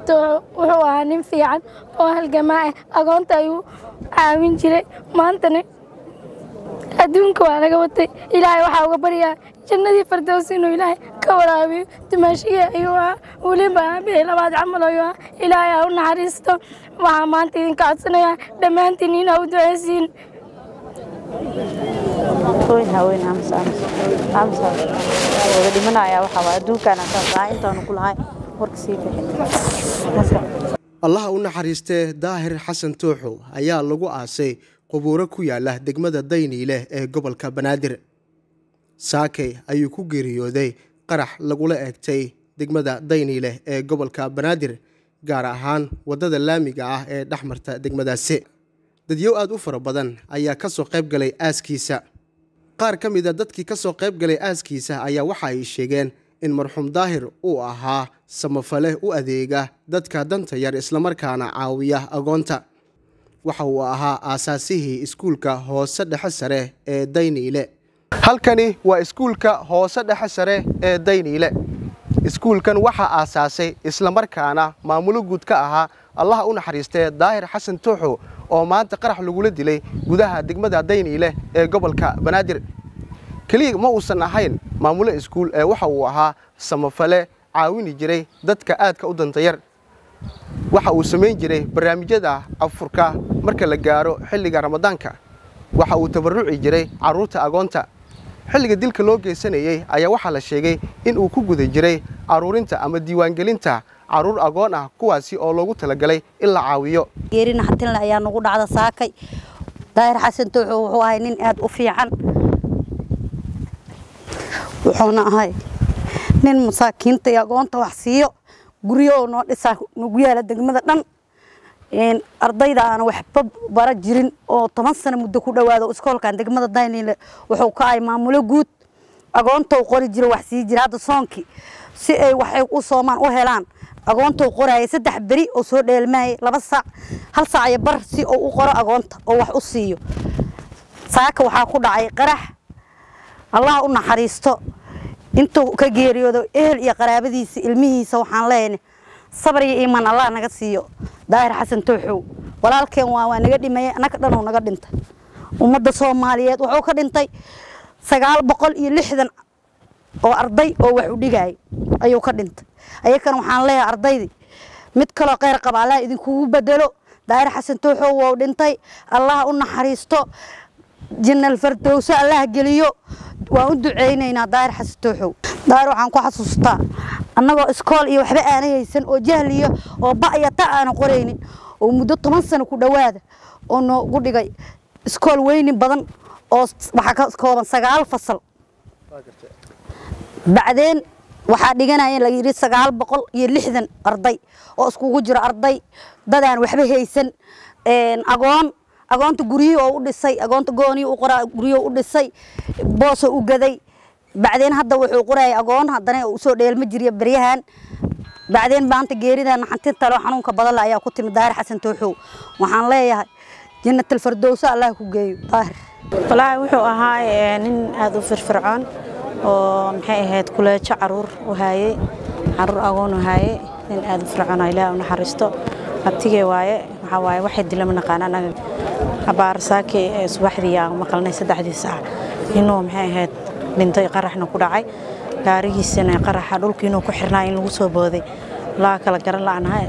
wuxuu ahaa nin fiican oo halgamaa ah agoonta ayuu caawin jiray. Maantana adduunka waa laga watay. Ilaahay waxaa uga baryaa jannadii fardows inuu ilaahay ka waraabiyo. Dimaashihii ayuu ahaa. Weliba aabihii labaad camal ayuu ahaa. Ilaahay ha u naxariisto. Waxaa maanta idinka codsanayaa. Dhammaantiin inaa u ducaysiin. Haween asaas intaanu ku allaha u naxariistee daahir xasan tooxo ayaa lagu aasay qubuuro ku yaalla degmada dayniile ee gobolka banaadir. Saakay ayuu ku geeriyooday qarax lagula eegtay degmada dayniile ee gobolka banaadir gaar ahaan waddada laamiga ah ee dhex marta degmadaasi. Dadyow aad u fara badan ayaa ka soo qayb galay aaskiisa. Qaar ka mida dadkii ka soo qayb galay aaskiisa ayaa waxa ay sheegeen in marxuum daahir uu ahaa samafale u adeega dadka danta yar islamarkaana caawiya agoonta. Waxa uu ahaa aasaasihii iskuulka hoose dhexe sare ee dayniile halkani waa iskuulka hoose dhexe sare ee dayniile iskuulkan waxaa aasaasay islamarkaana maamulo guud ka ahaa allaha u naxariistee daahir xasan tooxo oo maanta qarax lagula dilay gudaha degmada dayniile ee gobolka banaadir keliya ma uusan ahayn maamulo iskuul ee waxa uu ahaa samafale caawini jiray dadka aadka u dantayar waxa uu samayn jiray barnaamijyada afurka marka la gaaro xilliga ramadaanka. Waxa uu tabarruci jiray carruurta agoonta. Xilliga dilka loo geysanayey ayaa waxaa la sheegay in uu ku guda jiray aruurinta ama diiwaangelinta carruur agoon ah kuwaasi oo loogu talagalay in la caawiyo. Geerina xatinle ayaa nagu dhacda saakay. Daahir xasan wuxuu ahay nin aad u fiican wuxuuna ahay nin masaakiinta iyo agoonta wax siiyo. Guryo oo noo dhisaa nagu yaalla degmada dhan. Ardayda aan waxba bara jirin oo toban sano muddo ku dhowaado iskoolkan degmada daynile wuxuu ka ahay maamulo guud. Agoontou qori jira wax sii jira hadda soonkii si ay waxay u soomaan u helaan. Agoontou qoraya saddex beri oo soo dheelmaayay laba saac hal saac iyo bar si uu u qoro agoonta oo wax u siiyo. Saaka waxaa ku dhacay qarax. Allah u naxariisto intuu ka geeriyoodo ehel iyo qaraabadiisa ilmihiisa waxaan leenahay sabar iyo iimaan allah naga siiyo. Daahir xasan tooxow walaalkeen waa waa naga dhimayay annaga dhan naga dhintay. Ummadda soomaaliyeed wuxuu ka dhintay sagaal boqol iyo lixdan oo arday oo wax u dhigayay ayuu ka dhintay. Ayakana waxaan leeyahay ardaydii mid kaloo kheyr qaba allah idinkugu bedelo daahir xasan tooxow wou dhintay allah u naxariisto jinal fardowso allah geliyo waan u duceynaynaa daahir xasan tooxow daahir waxaan ku xasuustaa annagoo iskool iyo waxba aana haysan oo jahliyo oo ba iyo ta aana qoraynin oo muddo toban sano ku dhowaada oo noogu dhigay iskool weyni badan oo waxaa ka kooban sagaal fasal. Bacdeen waxaa dhiganaya la yidhi sagaal boqol iyo lixdan arday oo iskugu jiro arday dadaan waxba haysan agoon agoonta guryihii oo u dhisay agoonta goonii u qoraa guryihii u dhisay boosoo u gaday. Bacdeen hadda wuxuu qorayay agoon haddana u soo dheelma jiriya beryahan. Bacdeen maanta geerida naxantin talo xanuunka badan ayaa ku timid daahir xasan tooxow. Waxaan leeyahay jannatul fardowso allah ku geeyo. Daahir. Walaahi wuxuu ahaa nin aada u firfircoon oo maxay ahayd kuleejo carruur u haayey carruur agoon u haayey nin aada u fircoona ilaah u naxariisto. Abtigee waaye? Waxaa waaye waxay dilama naqaan anaga abaar saaki subaxdii aan maqalnay saddexdii saac. Inuu maxay ahayd dhintay qaraxna ku dhacay. Gaarigiisana qaraxa dhulka inuu ku xirnaa in lagu soo booday. Laa kala garan la'anahay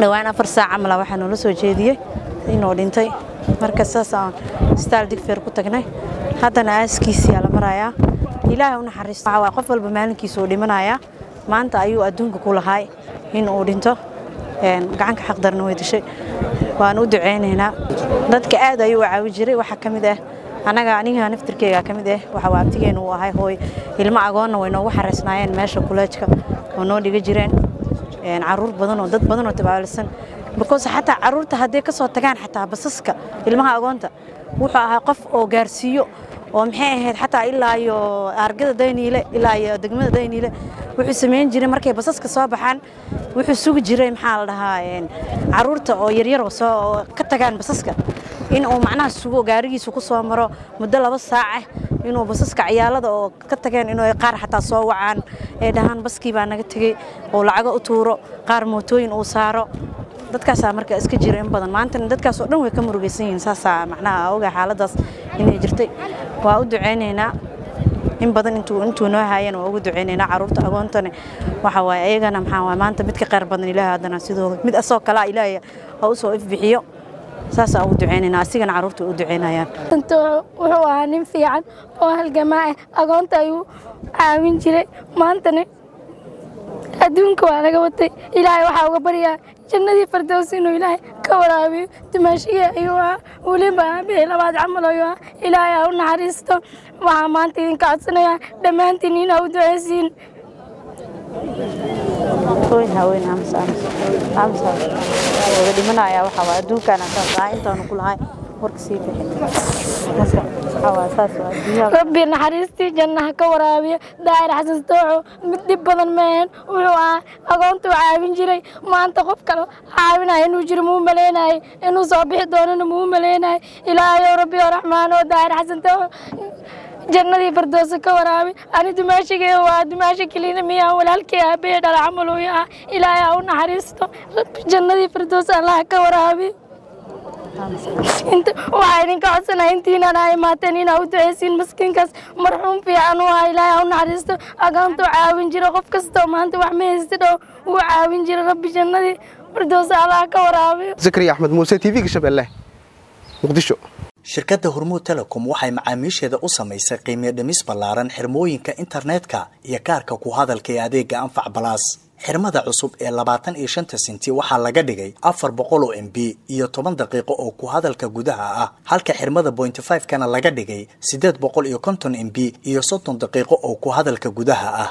dhowaan afar saac camala waxaa noola soo jeediyey inuu dhintay. Marka saas aan istaal digfeer ku tagnay. Haddana aaskiisiyaa la marayaa. Ilaahay u naxariisto waxaa qof walba maalinkiisa uu dhimanayaa maanta ayuu adduunka ku lahaay in uu dhinto gacanka xaqdarna way dishay waan u duceynaynaa dadka aad ayuu caawi jiray. Waxaa ka mid ah annaga aniga naftirkeyga ka mid ah waxa waa abtigeenu uu ahay hooy. Ilmo agoonna way noogu xareysnaayeen meesha kuleejka oo noo dhiga jireen. Caruur badan oo dad badan oo tabaalisan because xataa carruurta hadday ka soo tagaan xataa basaska ilmaha agoonta wuxuu ahaa qof oo gaarsiiyo oo maxay ahayd xataa ilaa iyo argada dayniile ilaa iyo degmada dayniile wuxuu samayn jiray markay basaska soo baxaan wuxuu sugi jiray maxaa la dhahaa carruurta oo yaryar oo soo ka tagaan basaska in uu macnaha sugo gaarigiisa ku soo maro muddo laba saaca inuu basaska ciyaalada oo ka tageen inuu qaar xataa soo wacaan ee dhahaan baskii baa naga tegey oo lacago u tuuro qaar mootooyin uu saaro dadkaasaa marka iska jira in badan. Maantana dadkaas dhan way ka murugaysan yihiin saasaa macnaha ogaa xaaladaas inay jirtay. Waa u ducaynaynaa in badan intuu noo haayana waa ugu ducaynaynaa carruurta agoontana waxa waaye ayagana maxaa waaye maanta mid ka qayr badan ilaahay haddana sidoo mid asoo kalaa ilaahay ha u soo ifbixiyo saasaa ugu ducaynaynaa asigana carruurta u ducaynayaan wuxuu ahaa nin fiican oo halgamaa ah agoonta ayuu caawin jiray. Maantana adduunka waa laga watay. Ilaahay waxaa uga baryaa jannadii fardows inuu ilaahay ka waraabiyo dimaashigii ayuu ahaa weliba aabihii labaad camal ayuu ahaa ilaahay ha u naxariisto waxaa maanta idinka codsanayaa dhammaantiin inaa u ducaysiin haween aamus aamus aamus wada dhimanaya waxa waa adduunkan asaas intaanu ku lahay rabbi naxariistii jannaha ka waraabiyo daahir xasan stooxo mid dhib badan maahan wuxuu ahaa agoontuu caawin jiray maanta qof kale caawinaya inuu jiro muu maleynayo inuu soo bixi doonana muu maleynayo ilaahayow rabbi oo raxmaan oo daahir xasan stooxo jannadii fardoosa ka waraabi. Ani dumaashigee waa dumaasha keliina miyaa walaalkii aabahee dhala camal uu ah ilaahay ha u naxariisto rabbi jannadii fardoosa allah ka waraabi inta waxaa idinka codsanaya intiinaan aa imaateen inaa u duceysiin maskiinkaas marxuum fiican u ah ilaahay ha u naxariisto. Agaantuu caawin jira qof kastoo maanta wax ma haysta dhow. Wuu caawin jira rabbi jannadii. Fardoosa allah ka waraabiyo. Zakariya axmed muuse t v-ga shabeelle muqdisho. Shirkadda hormuud telecom waxay macaamiisheeda u samaysay qiimiyo dhimis ballaaran xirmooyinka internetka iyo kaarka ku hadalka ee adeega anfac balaas xirmada cusub ee labaatan iyo shanta senti waxaa laga dhigay afar boqol oo m b iyo toban daqiiqo oo ku hadalka gudaha ah halka xirmada bointy five kana laga dhigay siddeed boqol iyo konton m b iyo soddon daqiiqo oo ku hadalka gudaha ah